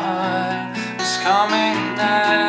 heart is coming now.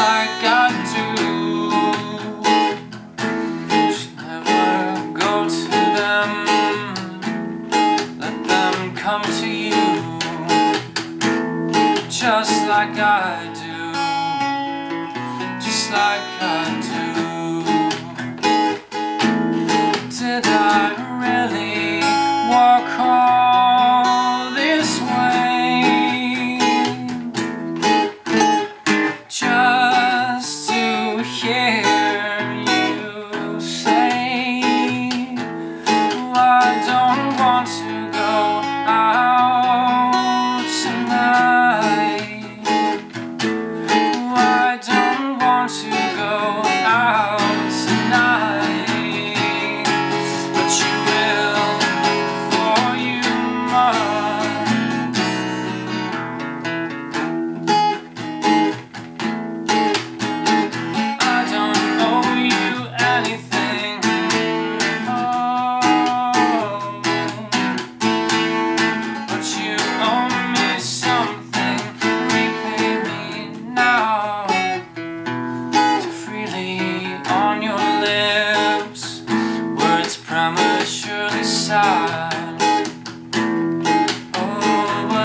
like I do never go to them. Let them come to you. Just like I do. Just like I do.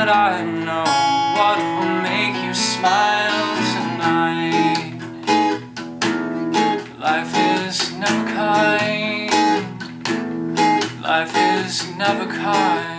I know what will make you smile tonight. Life is never kind. Life is never kind.